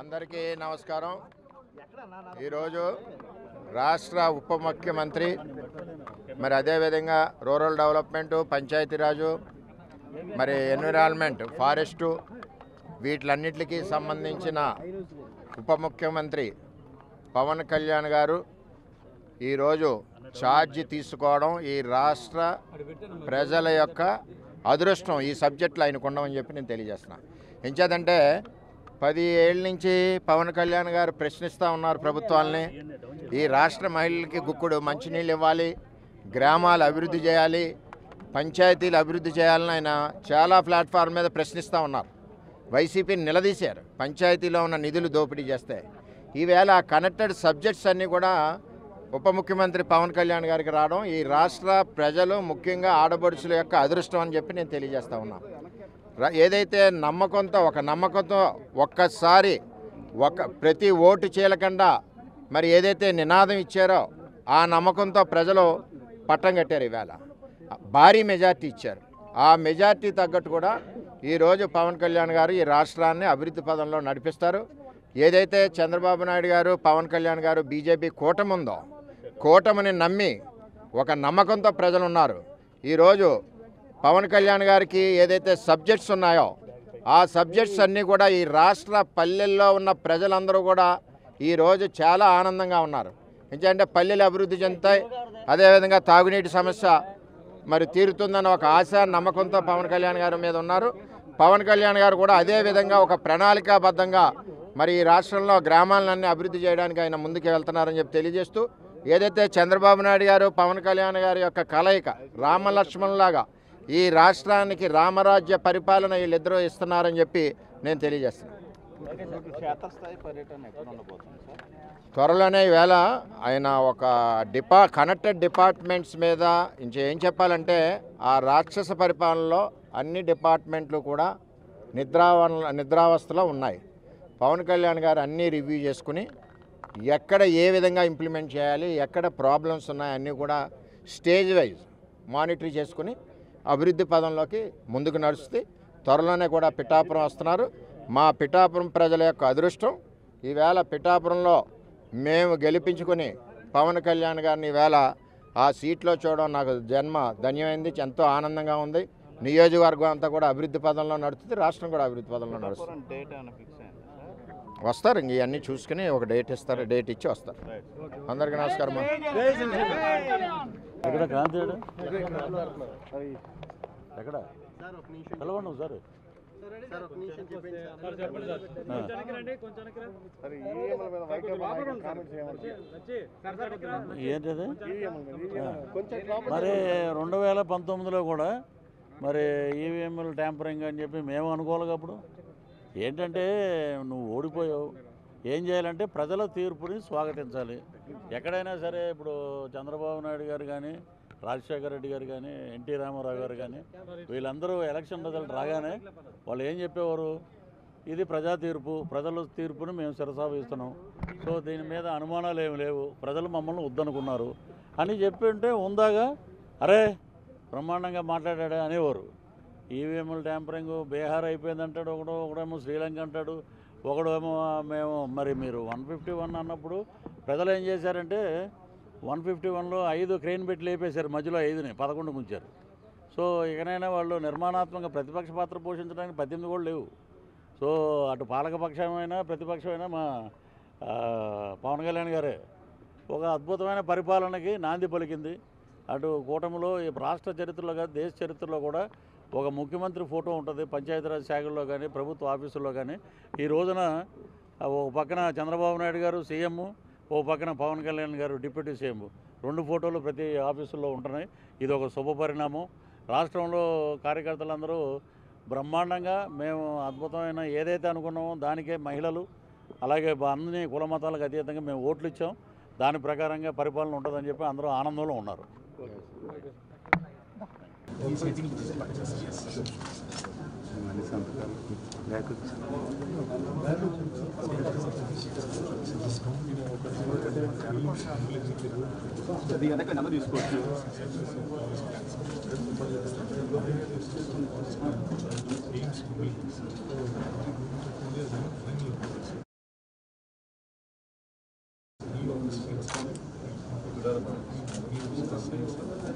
అందరికీ నమస్కారం. ఈరోజు రాష్ట్ర ఉప ముఖ్యమంత్రి మరి అదేవిధంగా రూరల్ డెవలప్మెంట్ పంచాయతీరాజు మరి ఎన్విరాన్మెంట్ ఫారెస్టు వీటిలన్నిటికీ సంబంధించిన ఉప ముఖ్యమంత్రి పవన్ కళ్యాణ్ గారు ఈరోజు ఛార్జ్ తీసుకోవడం ఈ రాష్ట్ర ప్రజల యొక్క అదృష్టం ఈ సబ్జెక్టులో ఆయనకు ఉండమని చెప్పి నేను తెలియజేస్తున్నా. ఎంచేదంటే పది ఏళ్ళ నుంచి పవన్ కళ్యాణ్ గారు ప్రశ్నిస్తూ ఉన్నారు ప్రభుత్వాలని. ఈ రాష్ట్ర మహిళలకి గుక్కుడు మంచినీళ్ళు ఇవ్వాలి గ్రామాలు అభివృద్ధి చేయాలి పంచాయతీలు అభివృద్ధి చేయాలని ఆయన చాలా ప్లాట్ఫామ్ మీద ప్రశ్నిస్తూ ఉన్నారు. వైసీపీని నిలదీశారు పంచాయతీలో ఉన్న నిధులు దోపిడీ చేస్తే. ఈవేళ కనెక్టెడ్ సబ్జెక్ట్స్ అన్నీ కూడా ఉప ముఖ్యమంత్రి పవన్ కళ్యాణ్ గారికి రావడం ఈ రాష్ట్ర ప్రజలు ముఖ్యంగా ఆడపడుచుల యొక్క అదృష్టం అని చెప్పి నేను తెలియజేస్తా ఉన్నా. ఏదైతే నమ్మకంతో ఒక నమ్మకంతో ఒక్కసారి ఒక ప్రతి ఓటు చీలకుండా మరి ఏదైతే నినాదం ఇచ్చారో ఆ నమ్మకంతో ప్రజలు పట్టం కట్టారు ఈవేళ భారీ మెజార్టీ ఇచ్చారు. ఆ మెజార్టీ తగ్గట్టు కూడా ఈరోజు పవన్ కళ్యాణ్ గారు ఈ రాష్ట్రాన్ని అభివృద్ధి పదంలో నడిపిస్తారు. ఏదైతే చంద్రబాబు నాయుడు గారు పవన్ కళ్యాణ్ గారు బీజేపీ కూటమి ఉందో కూటమిని నమ్మి ఒక నమ్మకంతో ప్రజలు ఉన్నారు ఈరోజు పవన్ కళ్యాణ్ గారికి ఏదైతే సబ్జెక్ట్స్ ఉన్నాయో ఆ సబ్జెక్ట్స్ అన్నీ కూడా ఈ రాష్ట్ర పల్లెల్లో ఉన్న ప్రజలందరూ కూడా ఈరోజు చాలా ఆనందంగా ఉన్నారు. ఎందుకంటే పల్లెలు అభివృద్ధి చెందుతాయి. అదేవిధంగా తాగునీటి సమస్య మరి తీరుతుందన్న ఒక ఆశ నమ్మకంతో పవన్ కళ్యాణ్ గారి మీద ఉన్నారు. పవన్ కళ్యాణ్ గారు కూడా అదే విధంగా ఒక ప్రణాళికాబద్ధంగా మరి ఈ రాష్ట్రంలో గ్రామాలన్నీ అభివృద్ధి చేయడానికి ఆయన ముందుకు వెళ్తున్నారని చెప్పి తెలియజేస్తూ ఏదైతే చంద్రబాబు నాయుడు గారు పవన్ కళ్యాణ్ గారి యొక్క కలయిక రామలక్ష్మణులాగా ఈ రాష్ట్రానికి రామరాజ్య పరిపాలన వీళ్ళిద్దరూ ఇస్తున్నారని చెప్పి నేను తెలియజేస్తున్నాను. త్వరలోనే ఈవేళ ఆయన ఒక డిపా కనెక్టెడ్ డిపార్ట్మెంట్స్ మీద ఇంక ఏం చెప్పాలంటే ఆ రాక్షస పరిపాలనలో అన్ని డిపార్ట్మెంట్లు కూడా నిద్రావ నిద్రావస్థలో ఉన్నాయి. పవన్ కళ్యాణ్ గారు అన్నీ రివ్యూ చేసుకుని ఎక్కడ ఏ విధంగా ఇంప్లిమెంట్ చేయాలి ఎక్కడ ప్రాబ్లమ్స్ ఉన్నాయి అన్నీ కూడా స్టేజ్ వైజ్ మానిటర్ చేసుకుని అభివృద్ధి పదంలోకి ముందుకు నడుస్తుంది త్వరలోనే కూడా పిఠాపురం వస్తున్నారు. మా పిఠాపురం ప్రజల యొక్క అదృష్టం ఈవేళ పిఠాపురంలో మేము గెలిపించుకొని పవన్ కళ్యాణ్ గారిని ఈవేళ ఆ సీట్లో చూడడం నాకు జన్మ ధన్యమైంది ఎంతో ఆనందంగా ఉంది. నియోజకవర్గం అంతా కూడా అభివృద్ధి పదంలో నడుస్తుంది రాష్ట్రం కూడా అభివృద్ధి పదంలో నడుస్తుంది. వస్తారు. ఇంక ఇవన్నీ చూసుకుని ఒక డేట్ ఇస్తారు డేట్ ఇచ్చి వస్తారు. అందరికీ నమస్కారం ఎక్కడ క్రాంతి ఏంటిది మరి రెండు వేల పంతొమ్మిదిలో కూడా మరి ఈవీఎంలు ట్యాంపరింగ్ అని చెప్పి మేము అనుకోవాలి అప్పుడు. ఏంటంటే నువ్వు ఓడిపోయావు. ఏం చేయాలంటే ప్రజల తీర్పుని స్వాగతించాలి. ఎక్కడైనా సరే ఇప్పుడు చంద్రబాబు నాయుడు గారు కానీ రాజశేఖర రెడ్డి గారు కానీ ఎన్టీ రామారావు గారు కానీ వీళ్ళందరూ ఎలక్షన్ రిజల్ట్ రాగానే వాళ్ళు ఏం చెప్పేవారు? ఇది ప్రజా తీర్పు ప్రజల తీర్పుని మేము శిరసావిస్తున్నాం సో దీని మీద అనుమానాలు ఏమి లేవు. ప్రజలు మమ్మల్ని వద్దనుకున్నారు. అని చెప్పి ఉంటే ఉందాగా అరే బ్రహ్మాండంగా మాట్లాడాడు అనేవారు. ఈవీఎంలు ట్యాంపరింగ్ బీహార్ అయిపోయింది అంటాడు ఒకడు ఒకడేమో శ్రీలంక అంటాడు ఒకడేమో మేము మరి మీరు వన్ ఫిఫ్టీ వన్ అన్నప్పుడు ప్రజలు ఏం చేశారంటే వన్ ఫిఫ్టీ వన్లో ఐదు క్రెయిన్ పెట్టి లేపేశారు మధ్యలో ఐదుని పదకొండు ఉంచారు సో ఇకనైనా వాళ్ళు నిర్మాణాత్మక ప్రతిపక్ష పాత్ర పోషించడానికి పద్దెనిమిది కూడా లేవు. సో అటు పాలకపక్షమైనా ప్రతిపక్షమైనా మా పవన్ కళ్యాణ్ గారే ఒక అద్భుతమైన పరిపాలనకి నాంది పలికింది. అటు కూటమిలో రాష్ట్ర చరిత్రలో కాదు దేశ చరిత్రలో కూడా ఒక ముఖ్యమంత్రి ఫోటో ఉంటుంది పంచాయతీరాజ్ శాఖల్లో కానీ ప్రభుత్వ ఆఫీసుల్లో కానీ. ఈ రోజున ఓ ఒక పక్కన చంద్రబాబు నాయుడు గారు సీఎం ఓ పక్కన పవన్ కళ్యాణ్ గారు డిప్యూటీ సీఎం. రెండు ఫోటోలు ప్రతి ఆఫీసుల్లో ఉంటున్నాయి. ఇది ఒక శుభ పరిణామం. రాష్ట్రంలో కార్యకర్తలందరూ బ్రహ్మాండంగా మేము అద్భుతమైన ఏదైతే అనుకున్నామో దానికే మహిళలు అలాగే అన్ని కుల మతాలకు అతీతంగా మేము ఓట్లు ఇచ్చాం. దాని ప్రకారంగా పరిపాలన ఉంటుందని చెప్పి అందరూ ఆనందంలో ఉన్నారు. అది కనుక నెంబర్ తీసుకోవచ్చు సార్ సార్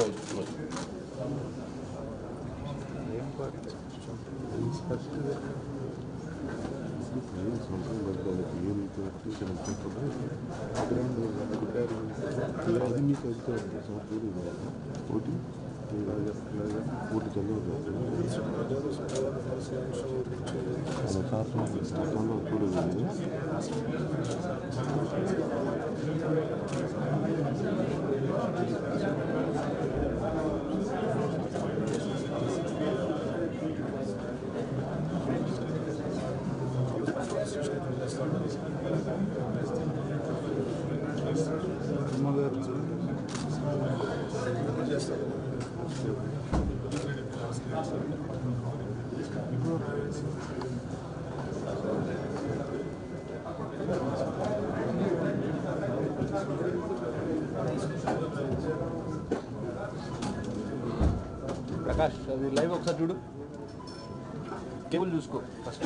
వెళ్తూ ఉంది ప్రకాష్ అది లైవ్ ఒకసారి చూడు కేబుల్ చూసుకో ఫస్ట్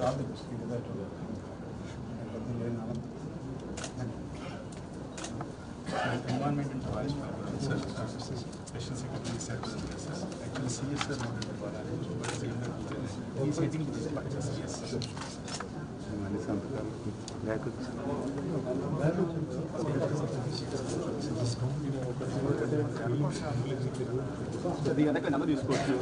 Thank you. this. అన్ని సంతకాలు లేకపోతే అది కనుక నెంబర్ తీసుకోవచ్చు